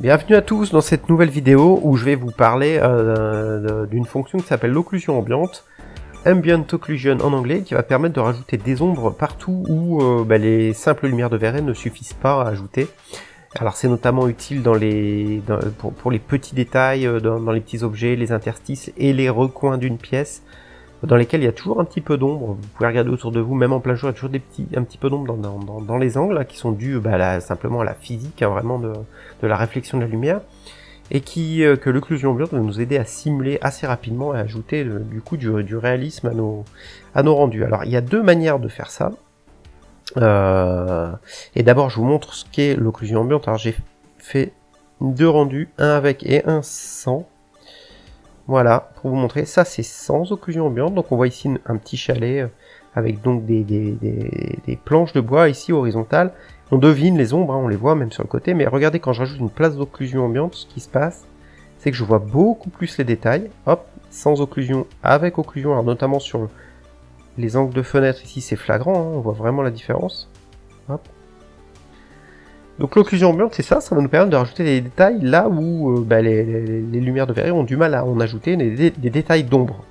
Bienvenue à tous dans cette nouvelle vidéo où je vais vous parler euh, d'une fonction qui s'appelle l'occlusion ambiante, Ambient Occlusion en anglais, qui va permettre de rajouter des ombres partout où euh, bah, les simples lumières de verre ne suffisent pas à ajouter. Alors c'est notamment utile pour, les petits détails, euh, dans, les petits objets, les interstices et les recoins d'une pièce dans lesquels il y a toujours un petit peu d'ombre. Vous pouvez regarder autour de vous, même en plein jour, il y a toujours des petits, un petit peu d'ombre dans, dans, dans, les angles, qui sont dus bah, simplement à la physique, hein, vraiment de, de, la réflexion de la lumière, et qui euh, que l'occlusion ambiante va nous aider à simuler assez rapidement et ajouter du coup du, du, réalisme à nos, à nos rendus. Alors il y a deux manières de faire ça. Euh, et d'abord je vous montre ce qu'est l'occlusion ambiante. Alors j'ai fait deux rendus, un avec et un sans. Voilà, pour vous montrer, ça c'est sans occlusion ambiante, donc on voit ici un petit chalet euh, avec donc des, des, planches de bois ici horizontales. On devine les ombres, hein, on les voit même sur le côté, mais regardez quand je rajoute une place d'occlusion ambiante, ce qui se passe, c'est que je vois beaucoup plus les détails. Hop, sans occlusion, avec occlusion, alors notamment sur les angles de fenêtre ici c'est flagrant, hein, on voit vraiment la différence. Hop, donc l'occlusion ambiante, c'est ça, ça va nous permettre de rajouter des détails là où euh, bah, les, lumières de verre ont du mal à en ajouter des, détails d'ombre.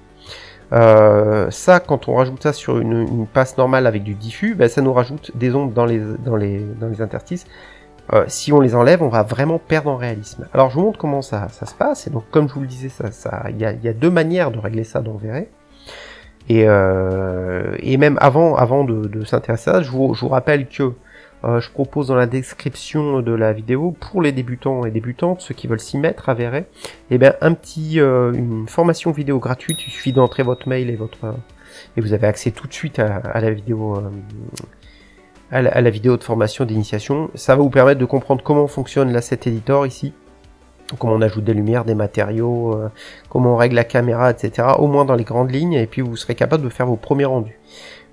Euh, ça, quand on rajoute ça sur une, passe normale avec du diffus, bah, ça nous rajoute des ombres dans les, dans les, dans les interstices. Euh, si on les enlève, on va vraiment perdre en réalisme. Alors je vous montre comment ça, ça se passe. Et donc comme je vous le disais, ça, ça, il y, a, y a deux manières de régler ça dans Verré. Et, et même avant, avant de, de s'intéresser à ça, je vous, je vous rappelle que euh, je propose dans la description de la vidéo pour les débutants et débutantes, ceux qui veulent s'y mettre à Verret, eh bien un petit, euh, une formation vidéo gratuite. Il suffit d'entrer votre mail et votre et vous avez accès tout de suite à, la vidéo. Euh, à la, vidéo de formation d'initiation, ça va vous permettre de comprendre comment fonctionne l'asset editor ici, comment on ajoute des lumières, des matériaux, comment on règle la caméra, etc. Au moins dans les grandes lignes, et puis vous serez capable de faire vos premiers rendus.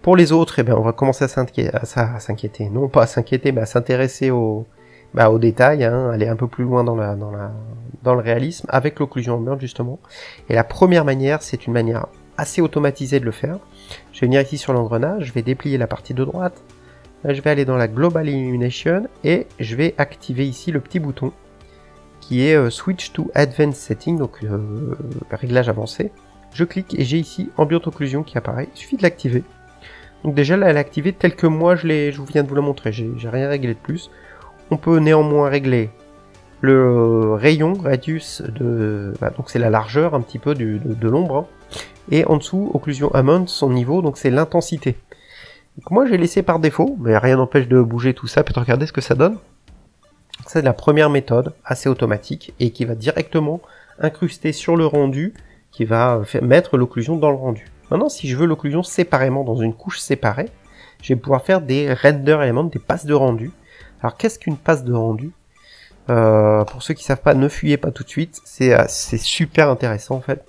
Pour les autres, eh ben, on va commencer à s'inquiéter, non pas à s'inquiéter, mais à s'intéresser aux, bah, aux détails, hein, aller un peu plus loin dans, la, dans, la, dans le réalisme, avec l'occlusion ambiante justement. Et la première manière, c'est une manière assez automatisée de le faire. Je vais venir ici sur l'engrenage, je vais déplier la partie de droite, je vais aller dans la Global Illumination, et je vais activer ici le petit bouton qui est euh, Switch to Advanced Setting, donc euh, réglage avancé. Je clique et j'ai ici Ambient Occlusion qui apparaît, il suffit de l'activer. Donc déjà là elle est activée telle que moi je, je viens de vous la montrer, j'ai rien réglé de plus. On peut néanmoins régler le rayon, radius de... Bah, donc c'est la largeur un petit peu de, l'ombre. Hein. Et en dessous, occlusion amount, son niveau, donc c'est l'intensité. Donc moi j'ai laissé par défaut, mais rien n'empêche de bouger tout ça, peut-être regarder ce que ça donne. C'est la première méthode, assez automatique, et qui va directement incruster sur le rendu, qui va mettre l'occlusion dans le rendu. Maintenant, si je veux l'occlusion séparément dans une couche séparée, je vais pouvoir faire des render éléments, des passes de rendu. Alors, qu'est-ce qu'une passe de rendu? Euh, Pour ceux qui savent pas, ne fuyez pas tout de suite. Euh, c'est super intéressant en fait.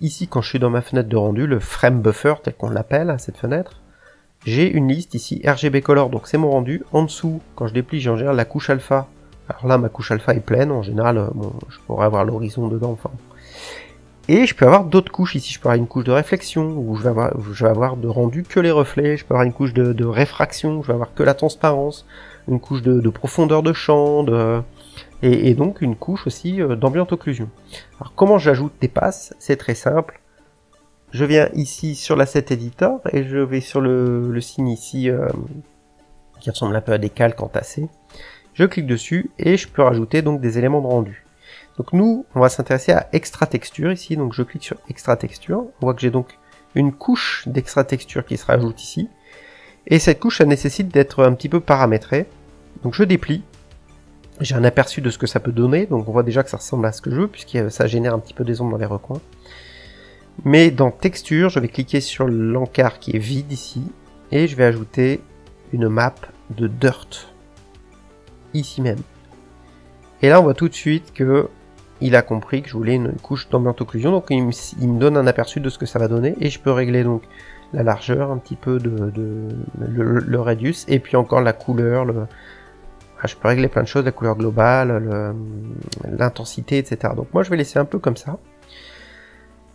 Ici, quand je suis dans ma fenêtre de rendu, le frame buffer, tel qu'on l'appelle, cette fenêtre, j'ai une liste ici RGB color, donc c'est mon rendu. En dessous, quand je déplie, j'ai en général la couche alpha. Alors là, ma couche alpha est pleine. En général, euh, bon, je pourrais avoir l'horizon dedans. Enfin, et je peux avoir d'autres couches ici, je peux avoir une couche de réflexion, où je vais avoir, je vais avoir de rendu que les reflets, je peux avoir une couche de, réfraction, je vais avoir que la transparence, une couche de, profondeur de champ, et, donc une couche aussi euh, d'ambient occlusion. Alors comment j'ajoute des passes? C'est très simple. Je viens ici sur l'asset editor et je vais sur le, signe ici euh, qui ressemble un peu à des calques entassés. Je clique dessus et je peux rajouter donc des éléments de rendu. Donc nous, on va s'intéresser à extra texture ici, donc je clique sur extra texture, on voit que j'ai donc une couche d'extra texture qui se rajoute ici, et cette couche, ça nécessite d'être un petit peu paramétrée, donc je déplie, j'ai un aperçu de ce que ça peut donner, donc on voit déjà que ça ressemble à ce que je veux, puisque ça génère un petit peu des ombres dans les recoins. Mais dans texture, je vais cliquer sur l'encart qui est vide ici, et je vais ajouter une map de dirt, ici même. Et là, on voit tout de suite que il a compris que je voulais une couche d'ambient occlusion, donc il me, donne un aperçu de ce que ça va donner, et je peux régler donc la largeur, un petit peu de, le, radius, et puis encore la couleur, le, ah, je peux régler plein de choses, la couleur globale, l'intensité, etc. Donc moi je vais laisser un peu comme ça.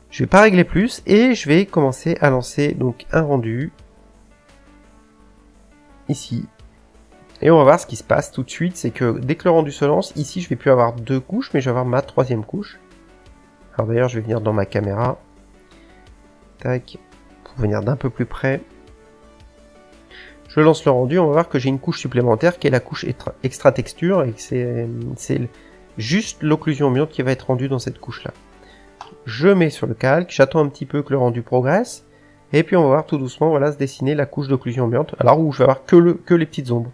Je vais pas régler plus, et je vais commencer à lancer donc un rendu, ici, Et on va voir ce qui se passe tout de suite, c'est que dès que le rendu se lance, ici je vais plus avoir deux couches, mais je vais avoir ma troisième couche. Alors d'ailleurs, je vais venir dans ma caméra. Tac, pour venir d'un peu plus près. Je lance le rendu, on va voir que j'ai une couche supplémentaire qui est la couche extra texture et que c'est juste l'occlusion ambiante qui va être rendue dans cette couche là. Je mets sur le calque, j'attends un petit peu que le rendu progresse et puis on va voir tout doucement voilà se dessiner la couche d'occlusion ambiante alors où je vais avoir que, le, que les petites ombres.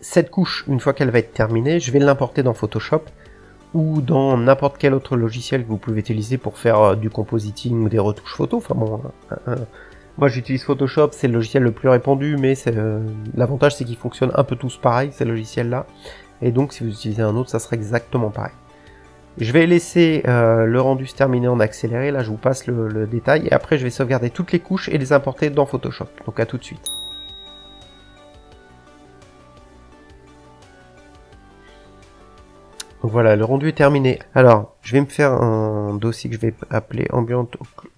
Cette couche, une fois qu'elle va être terminée, je vais l'importer dans Photoshop ou dans n'importe quel autre logiciel que vous pouvez utiliser pour faire euh, du compositing ou des retouches photo. Enfin bon, moi j'utilise Photoshop, c'est le logiciel le plus répandu, mais euh, l'avantage c'est qu'ils fonctionnent un peu tous pareil, ces logiciels-là. Et donc si vous utilisez un autre, ça sera exactement pareil. Je vais laisser euh, le rendu se terminer en accéléré, là je vous passe le, le détail, et après je vais sauvegarder toutes les couches et les importer dans Photoshop. Donc à tout de suite. Donc voilà, le rendu est terminé. Alors, je vais me faire un dossier que je vais appeler Ambient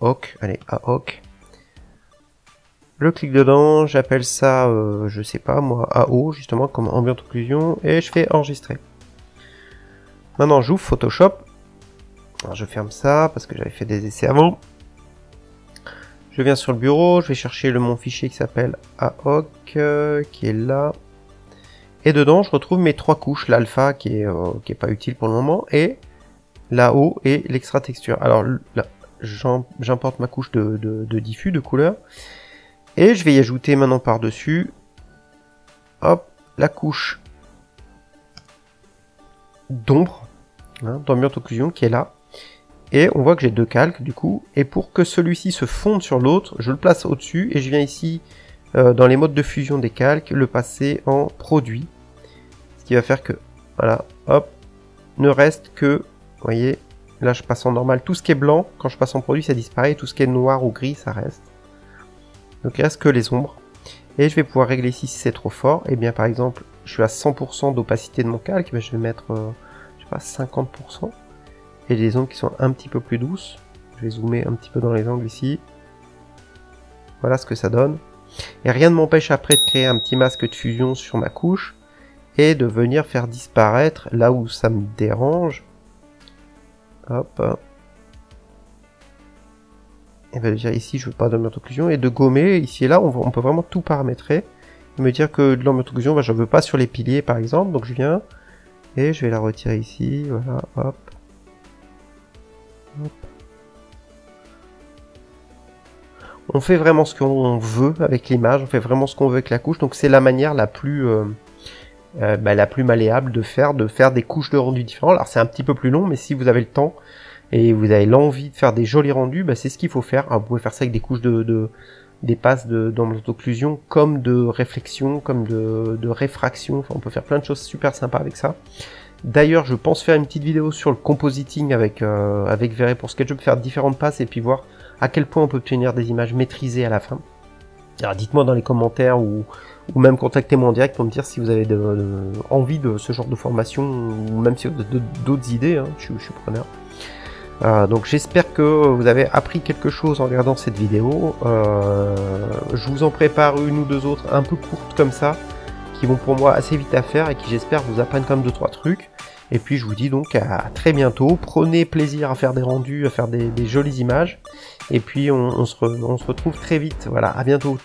Oc. Allez, AOC. Je clique dedans, j'appelle ça, euh, je sais pas moi, AO, justement, comme Ambient Occlusion, et je fais enregistrer. Maintenant, j'ouvre Photoshop. Alors, je ferme ça, parce que j'avais fait des essais avant. Je viens sur le bureau, je vais chercher le mon fichier qui s'appelle AOC, euh, qui est là. Et dedans, je retrouve mes trois couches, l'alpha qui est, euh, qui est pas utile pour le moment, et la haut et l'extra texture. Alors là, j'importe ma couche de, de, diffus, de couleur, et je vais y ajouter maintenant par-dessus, hop, la couche d'ombre, hein, d'ambient occlusion qui est là. Et on voit que j'ai deux calques du coup, et pour que celui-ci se fonde sur l'autre, je le place au-dessus, et je viens ici euh, dans les modes de fusion des calques, le passer en produit. Ce qui va faire que, voilà, hop, ne reste que, vous voyez, là je passe en normal, tout ce qui est blanc, quand je passe en produit ça disparaît, tout ce qui est noir ou gris ça reste. Donc il reste que les ombres. Et je vais pouvoir régler ici si c'est trop fort. Et eh bien par exemple, je suis à 100% d'opacité de mon calque, ben, je vais mettre, euh, pas, 50%. Et les ombres qui sont un petit peu plus douces. Je vais zoomer un petit peu dans les angles ici. Voilà ce que ça donne. Et rien ne m'empêche après de créer un petit masque de fusion sur ma couche et de venir faire disparaître là où ça me dérange. Hop. Et bien déjà ici je veux pas de occlusion et de gommer ici et là on, peut vraiment tout paramétrer et me dire que de l'ambient bah, je veux pas sur les piliers par exemple donc je viens et je vais la retirer ici voilà hop on fait vraiment ce qu'on veut avec l'image, on fait vraiment ce qu'on veut avec la couche, donc c'est la manière la plus euh, euh, bah, malléable de faire, de faire des couches de rendu différents. Alors c'est un petit peu plus long, mais si vous avez le temps et vous avez l'envie de faire des jolis rendus, bah, c'est ce qu'il faut faire. vous pouvez faire ça avec des couches de, des passes de d'occlusion, comme de réflexion, comme de, de réfraction. Enfin, on peut faire plein de choses super sympas avec ça. D'ailleurs, je pense faire une petite vidéo sur le compositing avec euh, avec Verre pour SketchUp, faire différentes passes et puis voir à quel point on peut obtenir des images maîtrisées à la fin. Alors dites-moi dans les commentaires ou, ou même contactez-moi en direct pour me dire si vous avez de, envie de ce genre de formation ou même si vous avez d'autres idées, hein, je, suis preneur. Euh, donc j'espère que vous avez appris quelque chose en regardant cette vidéo. Euh, je vous en prépare une ou deux autres un peu courtes comme ça, qui vont pour moi assez vite à faire et qui j'espère vous apprennent quand même deux trois trucs. Et puis je vous dis donc à très bientôt. Prenez plaisir à faire des rendus, à faire des, jolies images. Et puis on, se on se retrouve très vite. Voilà, à bientôt.